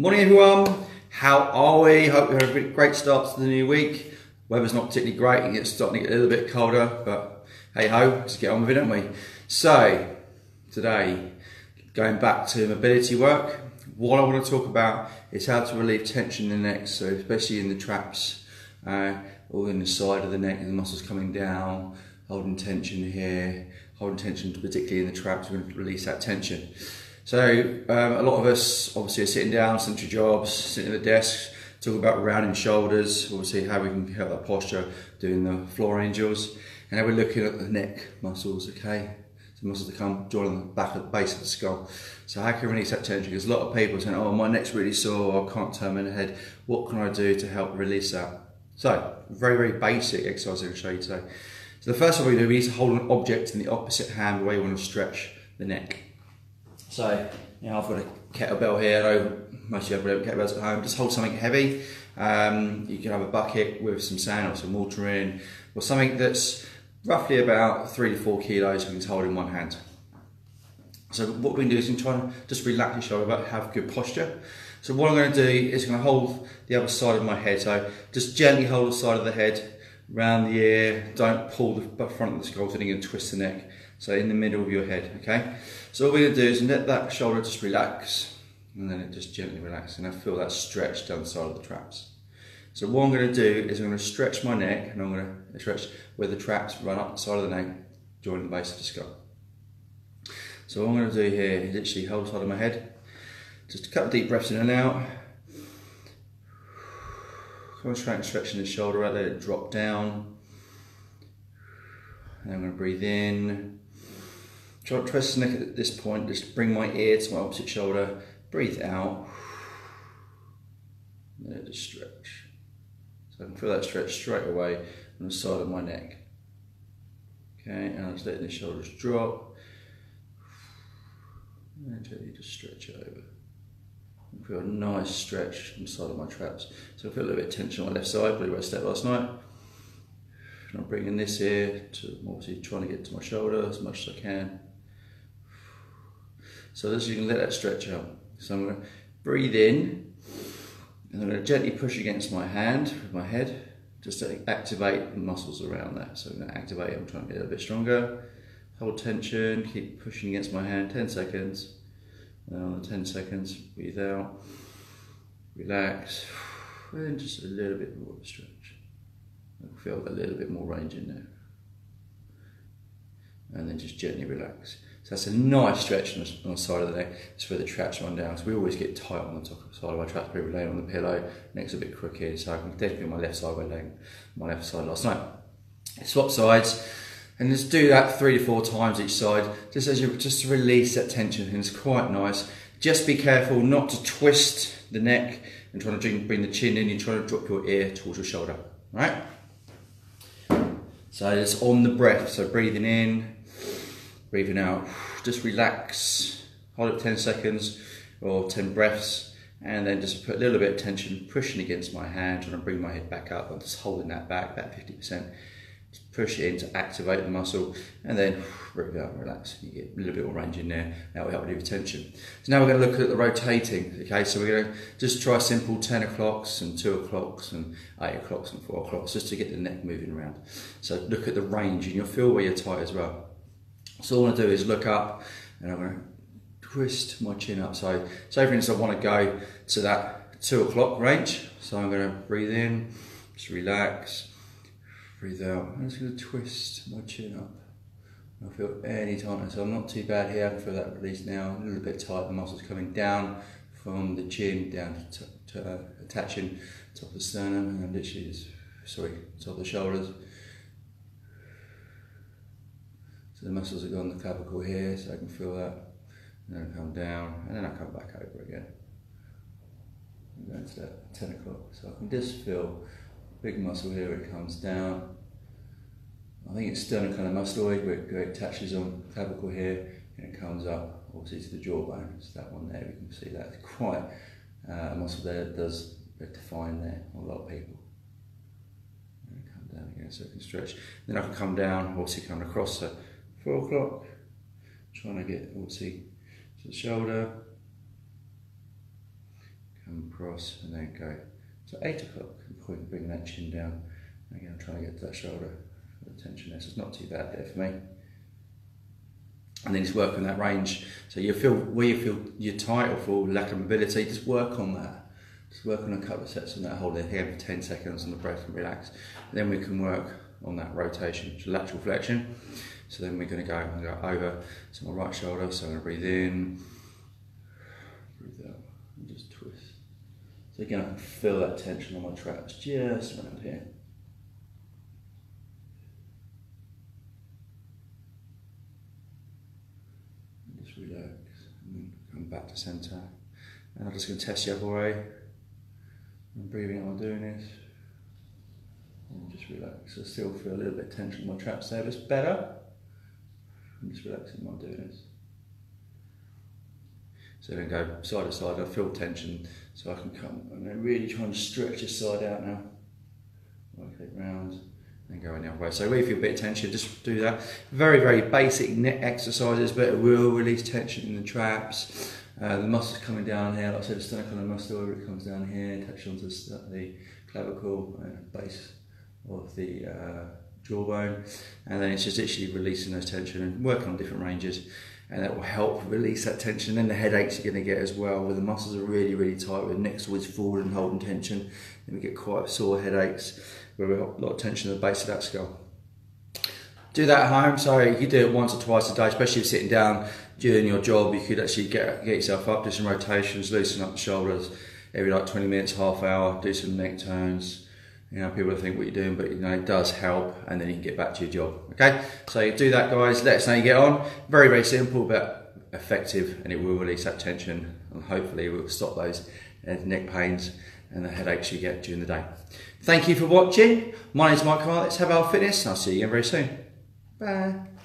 Morning everyone, how are we? Hope you had a great start to the new week. Weather's not particularly great, it's starting to get a little bit colder, but hey ho, just get on with it, don't we? So, today, going back to mobility work, what I want to talk about is how to relieve tension in the neck, so especially in the traps, uh, or in the side of the neck, the muscles coming down, holding tension here, holding tension particularly in the traps, we're going to release that tension. So um, a lot of us obviously are sitting down, sitting jobs, sitting at the desk, talking about rounding shoulders, obviously how we can help that posture, doing the floor angels, and now we're looking at the neck muscles, okay? The muscles that come join on the back of the base of the skull. So how can we release that tension? Because a lot of people are saying, oh, my neck's really sore, I can't turn my head. What can I do to help release that? So, very, very basic exercise I'm going to show you today. So the first one we do, we need to hold an object in the opposite hand where you want to stretch the neck. So, you know, I've got a kettlebell here. I know most of you have kettlebells at home. Just hold something heavy. Um, you can have a bucket with some sand or some water in, or something that's roughly about three to four kilos you can hold in one hand. So what we can do is we and just relax your shoulder, but have good posture. So what I'm going to do is going to hold the other side of my head. So just gently hold the side of the head, round the ear. Don't pull the front of the skull, so you're going to twist the neck. So in the middle of your head, okay? So what we're to do is let that shoulder just relax and then it just gently relaxes and I feel that stretch down the side of the traps. So what I'm to do is I'm to stretch my neck and I'm to stretch where the traps run up the side of the neck, join the base of the skull. So what I'm to do here is literally hold the side of my head, just a couple deep breaths in and out. Concentrate stretching the shoulder out, let it drop down. And I'm going to breathe in. Try to twist the neck at this point, just bring my ear to my opposite shoulder, breathe out. It just stretch. So I can feel that stretch straight away on the side of my neck. Okay, and I'm just letting the shoulders drop. And gently just stretch over. I feel a nice stretch on the side of my traps. So I feel a little bit of tension on my left side, probably where I stepped last night. And I'm bringing this here to obviously trying to get to my shoulder as much as I can. So this you can let that stretch out. So I'm going to breathe in and I'm going to gently push against my hand with my head just to activate the muscles around that. So I'm going to activate, I'm trying to get a bit stronger. Hold tension, keep pushing against my hand, 10 seconds. And 10 seconds, breathe out, relax, and just a little bit more of a stretch. I feel a little bit more range in there. And then just gently relax. So that's a nice stretch on the, on the side of the neck. That's where the traps run down. So we always get tight on the top of the side of our traps. People laying on the pillow, neck's a bit crooked. So I can definitely my left side by laying my left side last night. Swap sides. And just do that three to four times each side, just as you just to release that tension. And it's quite nice. Just be careful not to twist the neck and trying to bring the chin in. You're trying to drop your ear towards your shoulder. Right? So it's on the breath. So breathing in, breathing out. Just relax. Hold it 10 seconds or 10 breaths and then just put a little bit of tension pushing against my hand, trying to bring my head back up. I'm just holding that back, that 50% Just push it in to activate the muscle and then breathe out and relax. You get a little bit more range in there. That will help relieve tension. So now we're going to look at the rotating. Okay, so we're going to just try simple 10 o'clocks and 2 o'clocks and 8 o'clocks and 4 o'clocks just to get the neck moving around. So look at the range and you'll feel where you're tight as well. So all I want to do is look up and I'm going to twist my chin up. So say for instance I want to go to that 2 o'clock range. So I'm going to breathe in, just relax, Breathe out. I'm just going to twist my chin up. I feel any tightness. So I'm not too bad here. I feel that release now. A little bit tight. The muscles coming down from the chin down to, to uh, attaching top of the sternum and literally just, sorry, top of the shoulders. So the muscles are gone the clavicle here, so I can feel that. And then I come down, and then I come back over again. I'm going to that 10 o'clock. So I can just feel big muscle here, it comes down. I think it's sternocleidomastoid where it attaches on clavicle here and it comes up obviously to the jawbone. It's that one there, we can see that. It's quite uh, a muscle there that does define there on a lot of people. And come down again so it can stretch. Then I can come down, obviously coming across at four o'clock, trying to get obviously to the shoulder. Come across, and then go to eight o'clock and point, bring that chin down. Again, I'm trying to get to that shoulder the tension there, so it's not too bad there for me. And then just work on that range. So you feel where you feel you're tight or feel lack of mobility, just work on that. Just work on a couple of sets on that, hold it here for 10 seconds on the breath and relax. Then we can work on that rotation, lateral flexion. So then we're going to go and go over to my right shoulder. So I'm going to breathe in, breathe out, and just twist. So again, I can feel that tension on my traps just around here. And just relax and then come back to centre. And I'm just going to test the other way. I'm breathing while doing this. Relax. I still feel a little bit tension in my traps there, but it's better. I'm just relaxing while doing this. So then go side to side, I feel tension, so I can come and really try and stretch this side out now. Work it round and go in the other way. So where you feel a bit of tension, just do that. Very, very basic neck exercises, but it will release tension in the traps. Uh, the muscles coming down here, like I said, the sternocleidomastoid it comes down here, touch onto the clavicle and base of the uh, jawbone, and then it's just literally releasing those tension and working on different ranges, and that will help release that tension. Then the headaches you're going to get as well, where the muscles are really, really tight, with the neck's always forward and holding tension, then we get quite sore headaches, where we've got a lot of tension at the base of that skull. Do that at home. So you do it once or twice a day, especially if you're sitting down during your job. You could actually get get yourself up, do some rotations, loosen up the shoulders every like 20 minutes, half hour, do some neck turns you know, people think what you're doing, but you know, it does help, and then you can get back to your job. Okay, so do that, guys. Let us know you get on. Very, very simple, but effective, and it will release that tension, and hopefully, it will stop those uh, neck pains and the headaches you get during the day. Thank you for watching. My name is Mike Carr. Let's have our fitness. and I'll see you again very soon. Bye.